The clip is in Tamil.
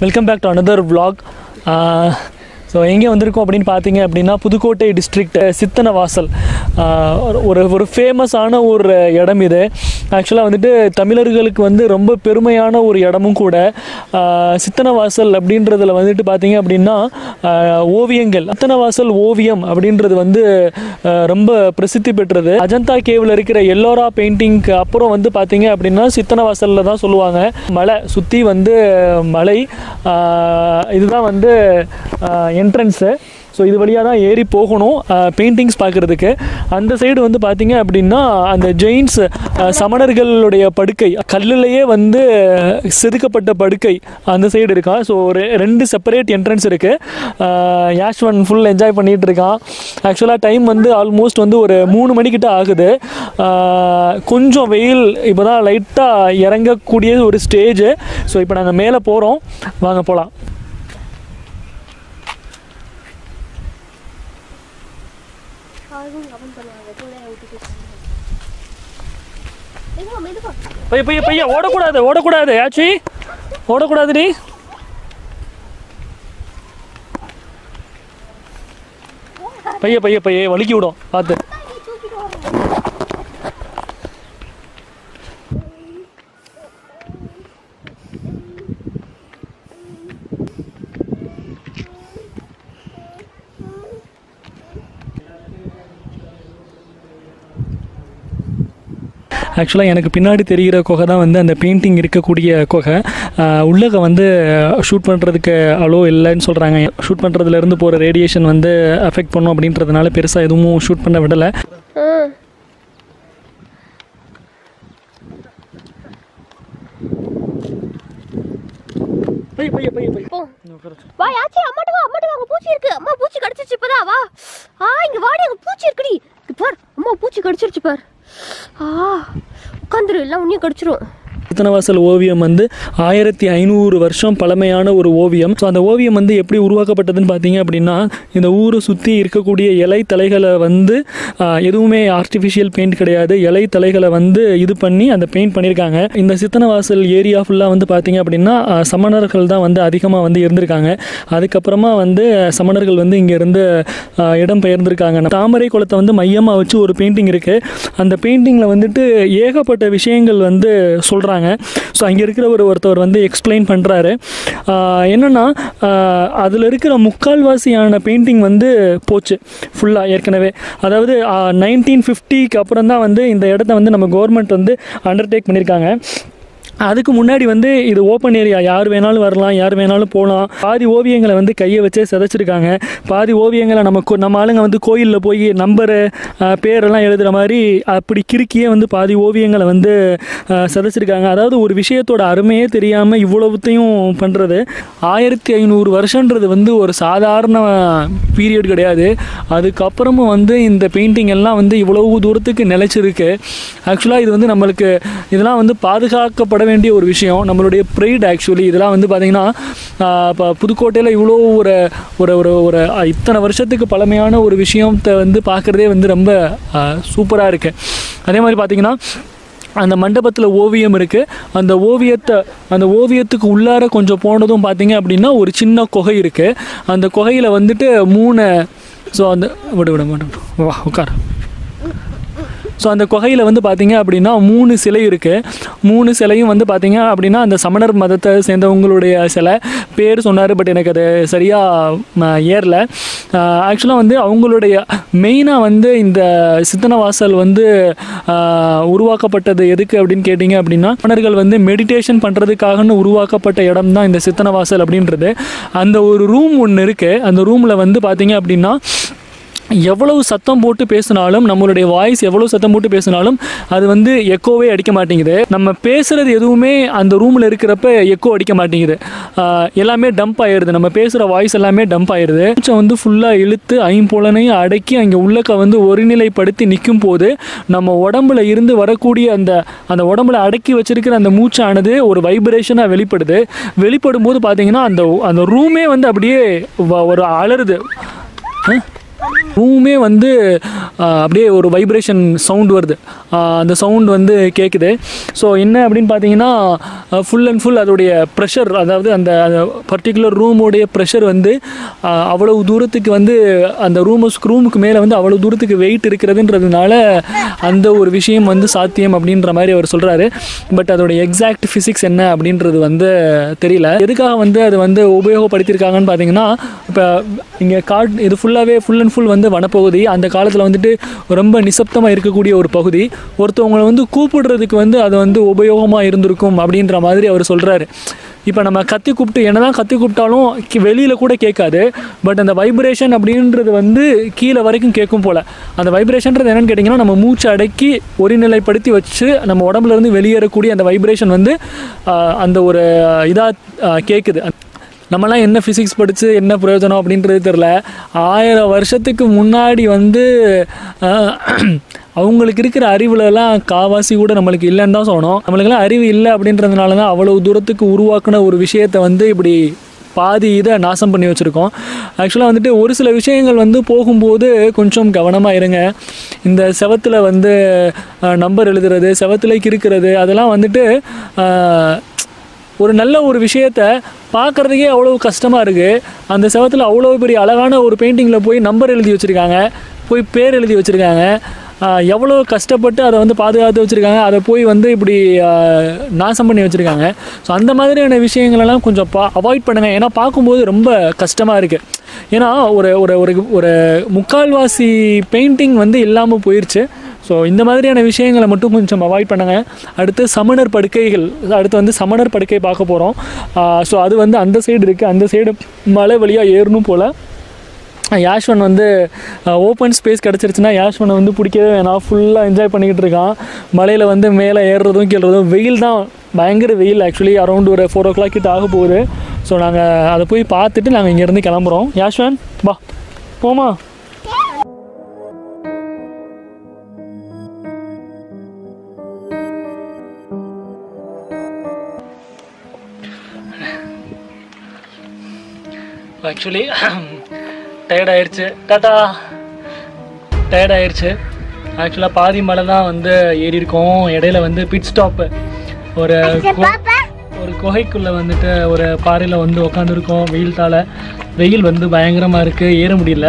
Welcome back to another vlog so எங்கே வந்திருக்கோம் அப்படின்னு பார்த்தீங்க அப்படின்னா புதுக்கோட்டை டிஸ்ட்ரிக்ட் சித்தனை வாசல் uh, ஒரு ஒரு ஃபேமஸான ஒரு இடம் இது. ஆக்சுவலாக வந்துட்டு தமிழர்களுக்கு வந்து ரொம்ப பெருமையான ஒரு இடமும் கூட சித்தனவாசல் வாசல் அப்படின்றதுல வந்துட்டு பார்த்தீங்க அப்படின்னா ஓவியங்கள். சித்தனவாசல் ஓவியம் அப்படின்றது வந்து ரொம்ப பிரசித்தி பெற்றது. அஜந்தா கேவில் இருக்கிற எல்லோரா பெயிண்டிங்க்கு அப்புறம் வந்து பார்த்தீங்க அப்படின்னா சித்தனவாசலில் தான் சொல்லுவாங்க. மலை சுற்றி வந்து மலை இதுதான் வந்து என்ட்ரன்ஸு ஸோ இது வழியாக தான் ஏறி போகணும் பெயிண்டிங்ஸ் பார்க்குறதுக்கு. அந்த சைடு வந்து பார்த்தீங்க அப்படின்னா அந்த ஜெயின்ஸ் சமணர்களுடைய படுக்கை கல்லுலேயே வந்து செதுக்கப்பட்ட படுக்கை அந்த சைடு இருக்கா? ஸோ ஒரு ரெண்டு செப்பரேட் என்ட்ரன்ஸ் இருக்குது யாஷ்வன் ஃபுல் என்ஜாய் பண்ணிகிட்டு இருக்கான் ஆக்சுவலாக டைம் வந்து ஆல்மோஸ்ட் வந்து ஒரு மூணு மணிக்கிட்ட ஆகுது. கொஞ்சம் வெயில் இப்போ தான் லைட்டாக இறங்கக்கூடிய ஒரு ஸ்டேஜு ஸோ இப்போ நாங்கள் மேலே போகிறோம் வாங்க போகலாம் பைய பைய பைய ஓடக்கூடாது ஓடக்கூடாது ஆச்சி நீ பைய பைய பைய வலிக்கி விடும் பார்த்து ஆக்சுவலாக எனக்கு பின்னாடி தெரிகிற குகை தான் வந்து அந்த பெயிண்டிங் இருக்கக்கூடிய குகை. உள்ளக வந்து ஷூட் பண்ணுறதுக்கு அலோ இல்லைன்னு சொல்கிறாங்க ஷூட் பண்ணுறதுலேருந்து போகிற ரேடியேஷன் வந்து அஃபெக்ட் பண்ணும் அப்படின்றதுனால பெருசாக எதுவும் ஷூட் பண்ண விடலை. பைய பைய பைய பைய. வா யாச்சி அம்மாட்ட வா அம்மாட்ட வா பூச்சி இருக்கு. அம்மா பூச்சி கடிச்சிருச்சு இப்பதான் வா. ஆ இங்க வாடி அங்க பூச்சி இருக்குடி. பார் அம்மா பூச்சி கடிச்சிருச்சு பார். ஆ. உட்காந்துரு எல்லாம் உன்னையும் கடிச்சிரும். ரத்னவாசல் ஓவியம் வந்து ஆயிரத்தி ஐநூறு வருஷம் பழமையான ஒரு ஓவியம். ஸோ அந்த ஓவியம் வந்து எப்படி உருவாக்கப்பட்டதுன்னு பார்த்தீங்க அப்படின்னா இந்த ஊரை சுற்றி இருக்கக்கூடிய இலை தலைகளை வந்து எதுவுமே ஆர்டிஃபிஷியல் பெயிண்ட் கிடையாது. இலை தலைகளை வந்து இது பண்ணி அந்த பெயிண்ட் பண்ணியிருக்காங்க. இந்த சித்தனவாசல் ஏரியா ஃபுல்லாக வந்து பார்த்தீங்க அப்படின்னா சமணர்கள் தான் வந்து அதிகமாக வந்து இருந்திருக்காங்க. அதுக்கப்புறமா வந்து சமணர்கள் வந்து இங்கேருந்து இடம் பெயர்ந்திருக்காங்க. தாமரை குளத்தை வந்து மையமாக வச்சு ஒரு பெயிண்டிங் இருக்குது அந்த பெயிண்டிங்கில் வந்துட்டு ஏகப்பட்ட விஷயங்கள் வந்து சொல்கிறாங்க ஸோ அங்கே இருக்கிற ஒரு ஒருத்தவர் வந்து எக்ஸ்பிளைன் பண்ணுறாரு என்னென்னா அதில் இருக்கிற முக்கால்வாசியான பெயிண்டிங் வந்து போச்சு. ஃபுல்லாக ஏற்கனவே. அதாவது நைன்டீன் ஃபிஃப்டிக்கு அப்புறம் தான் வந்து இந்த இடத்த வந்து நம்ம கவர்மெண்ட் வந்து அண்டர்டேக் பண்ணியிருக்காங்க அதுக்கு முன்னாடி வந்து இது ஓப்பன் ஏரியா யார் வேணாலும் வரலாம் யார் வேணாலும் போகலாம் பாதி ஓவியங்களை வந்து கையை வச்சே சிதைச்சிருக்காங்க. பாதி ஓவியங்களை நம்ம நம்ம ஆளுங்க வந்து கோயிலில் போய் நம்பரு பேரெல்லாம் எழுதுகிற மாதிரி அப்படி கிறுக்கியே வந்து பாதி ஓவியங்களை வந்து சிதைச்சிருக்காங்க. அதாவது ஒரு விஷயத்தோட அருமையே தெரியாமல் இவ்வளவுத்தையும் பண்ணுறது ஆயிரத்தி ஐநூறு வருஷன்றது வந்து ஒரு சாதாரண பீரியட் கிடையாது. அதுக்கப்புறமும் வந்து இந்த பெயிண்டிங் எல்லாம் வந்து இவ்வளவு தூரத்துக்கு நிலைச்சிருக்கு. ஆக்சுவலாக இது வந்து நம்மளுக்கு இதெல்லாம் வந்து பாதுகாக்கப்பட வேண்டிய ஒரு விஷயம். நம்மளுடைய ப்ரைட் ஆக்சுவலி இதெல்லாம் வந்து பார்த்திங்கன்னா இப்போ புதுக்கோட்டையில் இவ்வளோ ஒரு ஒரு ஒரு ஒரு இத்தனை வருஷத்துக்கு பழமையான ஒரு விஷயத்தை வந்து பார்க்குறதே வந்து ரொம்ப சூப்பராக இருக்குது அதே மாதிரி பார்த்திங்கன்னா அந்த மண்டபத்தில் ஓவியம் இருக்குது அந்த ஓவியத்தை அந்த ஓவியத்துக்கு உள்ளார கொஞ்சம் போனதும் பார்த்தீங்க அப்படின்னா ஒரு சின்ன குகை இருக்குது அந்த குகையில் வந்துட்டு மூணு ஸோ அந்த விட விட மாட்டோம் வா உட்கார். ஸோ அந்த குகையில் வந்து பார்த்தீங்க அப்படின்னா மூணு சிலை இருக்குது மூணு சிலையும் வந்து பார்த்தீங்க அப்படின்னா அந்த சமணர் மதத்தை சேர்ந்தவங்களுடைய சிலை. பேர் சொன்னார் பட் எனக்கு அது சரியாக ஏறல. ஆக்சுவலாக வந்து அவங்களுடைய மெயினாக வந்து இந்த சித்தனவாசல் வந்து உருவாக்கப்பட்டது எதுக்கு அப்படின்னு கேட்டிங்க அப்படின்னா மன்னர்கள் வந்து மெடிடேஷன் பண்ணுறதுக்காகன்னு உருவாக்கப்பட்ட இடம் தான் இந்த சித்தனவாசல் அப்படின்றது. அந்த ஒரு ரூம் ஒன்று இருக்குது அந்த ரூமில் வந்து பார்த்தீங்க அப்படின்னா எவ்வளவு சத்தம் போட்டு பேசினாலும் நம்மளுடைய வாய்ஸ் எவ்வளவு சத்தம் போட்டு பேசினாலும் அது வந்து எக்கோவே அடிக்க மாட்டேங்குது. நம்ம பேசுறது எதுவுமே அந்த ரூமில் இருக்கிறப்ப எக்கோ அடிக்க மாட்டேங்குது. எல்லாமே டம்ப் ஆயிடுது நம்ம பேசுகிற வாய்ஸ் எல்லாமே டம்ப் ஆயிடுது கொஞ்சம் வந்து ஃபுல்லாக இழுத்து ஐம்புலனையும் அடக்கி அங்கே உள்ளக்க வந்து ஒருநிலைப்படுத்தி நிற்கும் போது நம்ம உடம்புல இருந்து வரக்கூடிய அந்த அந்த உடம்புல அடக்கி வச்சிருக்கிற அந்த மூச்சானது ஒரு வைப்ரேஷனாக வெளிப்படுது. வெளிப்படும் போது பார்த்தீங்கன்னா அந்த அந்த ரூமே வந்து அப்படியே வ- ஒரு அலறுது. ரூமே வந்து அப்படியே ஒரு வைப்ரேஷன் சவுண்ட் வருது. அந்த சவுண்ட் வந்து கேட்குது ஸோ என்ன அப்படின்னு பார்த்தீங்கன்னா ஃபுல் அண்ட் ஃபுல் அதோடைய ப்ரெஷர் அதாவது அந்த பர்டிகுலர் ரூமுடைய ப்ரெஷர் வந்து அவ்வளவு தூரத்துக்கு வந்து அந்த ரூமஸ் ரூமுக்கு மேலே வந்து அவ்வளோ தூரத்துக்கு வெயிட் இருக்கிறதுன்றதுனால அந்த ஒரு விஷயம் வந்து சாத்தியம் அப்படின்ற மாதிரி அவர் சொல்கிறாரு பட் அதோடைய எக்ஸாக்ட் ஃபிசிக்ஸ் என்ன அப்படின்றது வந்து தெரியல. எதுக்காக வந்து அது வந்து உபயோகப்படுத்தியிருக்காங்கன்னு பார்த்தீங்கன்னா இப்போ இங்கே காட் இது ஃபுல்லாகவே ஃபுல் அண்ட் ஃபுல் வந்து வனப்பகுதி. அந்த காலத்தில் வந்துட்டு ரொம்ப நிசப்தமாக இருக்கக்கூடிய ஒரு பகுதி. ஒருத்தவங்களை வந்து கூப்பிடுறதுக்கு வந்து அது வந்து உபயோகமாக இருந்திருக்கும் அப்படின்ற மாதிரி அவர் சொல்கிறாரு இப்போ நம்ம கத்தி கூப்பிட்டு என்னதான் கத்தி கூப்பிட்டாலும் வெளியில் கூட கேட்காது. பட் அந்த வைப்ரேஷன் அப்படின்றது வந்து கீழே வரைக்கும் கேட்கும் போல். அந்த வைப்ரேஷன்றது என்னன்னு கேட்டிங்கன்னா நம்ம மூச்சை அடக்கி ஒருநிலைப்படுத்தி வச்சு நம்ம உடம்புல இருந்து வெளியேறக்கூடிய அந்த வைப்ரேஷன் வந்து அந்த ஒரு இதாக கேட்குது நம்மலாம் என்ன ஃபிசிக்ஸ் படித்து என்ன பிரயோஜனம் அப்படின்றது தெரில ஆயிரம் வருஷத்துக்கு முன்னாடி வந்து அவங்களுக்கு இருக்கிற அறிவுலலாம் காவாசி கூட நம்மளுக்கு இல்லைன்னு தான் சொல்லணும். நம்மளுக்கெல்லாம் அறிவு இல்லை அப்படின்றதுனால தான் அவ்வளோ தூரத்துக்கு உருவாக்குன ஒரு விஷயத்தை வந்து இப்படி பாதி இதை நாசம் பண்ணி வச்சுருக்கோம். ஆக்சுவலாக வந்துட்டு ஒரு சில விஷயங்கள் வந்து போகும்போது கொஞ்சம் கவனமாக இருங்க. இந்த செவத்தில் வந்து நம்பர் எழுதுறது செவத்தில் கிறுக்கிறது அதெல்லாம் வந்துட்டு ஒரு நல்ல ஒரு விஷயத்த பார்க்குறதுக்கே அவ்வளோ கஷ்டமாக இருக்குது அந்த செவத்தில் அவ்வளோ பெரிய அழகான ஒரு பெயிண்டிங்கில் போய் நம்பர் எழுதி வச்சுருக்காங்க. போய் பேர் எழுதி வச்சுருக்காங்க. எவ்வளோ கஷ்டப்பட்டு அதை வந்து பாதுகாத்து வச்சுருக்காங்க. அதை போய் வந்து இப்படி நாசம் பண்ணி வச்சுருக்காங்க. ஸோ அந்த மாதிரியான விஷயங்களெல்லாம் கொஞ்சம் பா அவாய்ட் பண்ணுங்கள் ஏன்னா பார்க்கும்போது ரொம்ப கஷ்டமாக இருக்குது ஏன்னா ஒரு ஒரு ஒரு ஒரு முக்கால்வாசி பெயிண்டிங் வந்து இல்லாமல் போயிடுச்சு ஸோ இந்த மாதிரியான விஷயங்களை மட்டும் கொஞ்சம் அவாய்ட் பண்ணுங்க. அடுத்து சமணர் படுக்கைகள் அடுத்து வந்து சமணர் படுக்கை பார்க்க போகிறோம் ஸோ அது வந்து அந்த சைடு இருக்குது அந்த சைடு மலை வழியாக ஏறணும் போல். யாஷ்வன் வந்து ஓப்பன் ஸ்பேஸ் கிடச்சிருச்சுன்னா யாஷ்வனை வந்து பிடிக்கவே வேணாம். ஃபுல்லாக என்ஜாய் பண்ணிக்கிட்டு இருக்கான். மலையில் வந்து மேலே ஏறுறதும் கீழ்றதும் வெயில் தான். பயங்கர வெயில் ஆக்சுவலி அரௌண்ட் ஒரு ஃபோர் ஓ கிளாக் கிட்ட ஆக போகுது. ஸோ நாங்கள் அதை போய் பார்த்துட்டு நாங்கள் இங்கேருந்து கிளம்புறோம். யாஷ்வன் வா போமா ஆக்சுவலி டயர்ட் ஆயிடுச்சு டாட்டா டயர்ட் ஆயிடுச்சு ஆக்சுவலாக பாதி மலை தான் வந்து ஏறி இருக்கோம். இடையில வந்து பிட் ஸ்டாப்பு ஒரு ஒரு குகைக்குள்ளே வந்துட்டு ஒரு பாறையில் வந்து உக்காந்துருக்கோம். வெயில் தாழ வெயில் வந்து பயங்கரமாக இருக்குது ஏற முடியல.